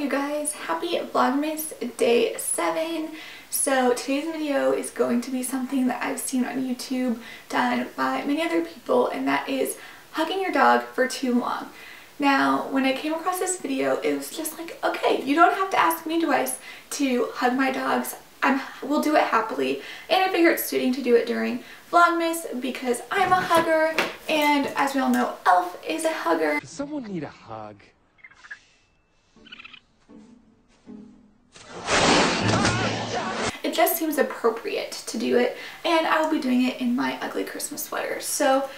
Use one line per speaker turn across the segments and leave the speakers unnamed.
you guys, happy Vlogmas day 7. So today's video is going to be something that I've seen on YouTube done by many other people and that is hugging your dog for too long. Now when I came across this video it was just like okay you don't have to ask me twice to hug my dogs. I will do it happily and I figure it's suiting to do it during Vlogmas because I'm a hugger and as we all know Elf is a hugger.
Does someone need a hug?
It just seems appropriate to do it and I will be doing it in my ugly Christmas sweater. So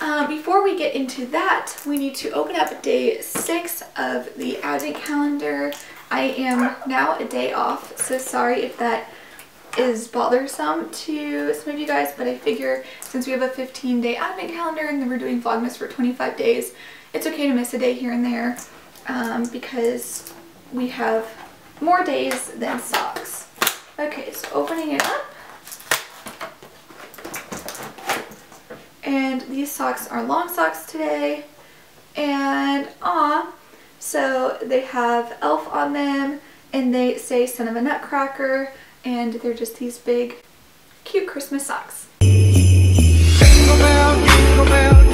um, before we get into that, we need to open up day six of the advent calendar. I am now a day off, so sorry if that is bothersome to some of you guys, but I figure since we have a 15 day advent calendar and then we're doing Vlogmas for 25 days, it's okay to miss a day here and there um, because we have more days than socks. Okay, so opening it up. And these socks are long socks today. And ah, so they have elf on them and they say son of a nutcracker and they're just these big cute Christmas socks. Jingle bell, jingle bell,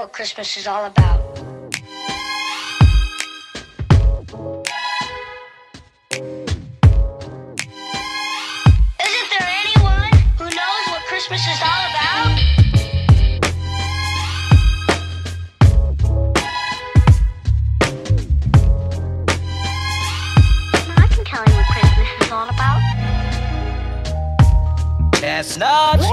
what Christmas is all about. Isn't there anyone who knows what Christmas is all about? I can tell you what Christmas is all about.
Chestnuts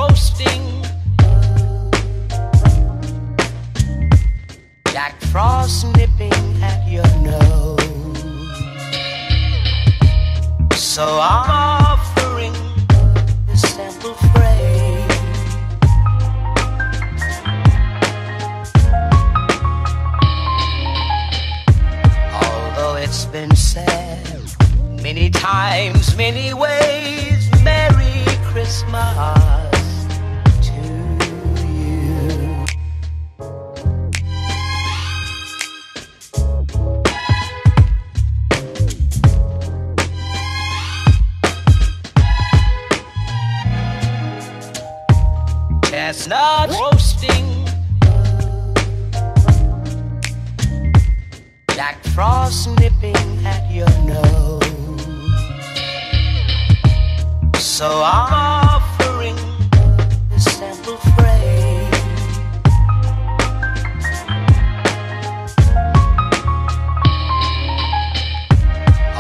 Frost nipping at your nose. So I'm offering this simple phrase. Although it's been said many times, many ways, Merry Christmas. Chestnut roasting. Jack Frost nipping at your nose. So I'm offering this simple phrase.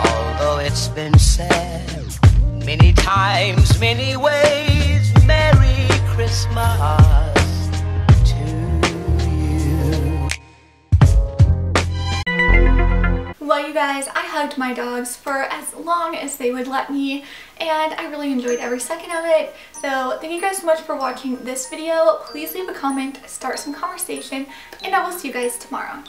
Although it's been said many times, many ways,
Well, you guys, I hugged my dogs for as long as they would let me, and I really enjoyed every second of it. So thank you guys so much for watching this video. Please leave a comment, start some conversation, and I will see you guys tomorrow.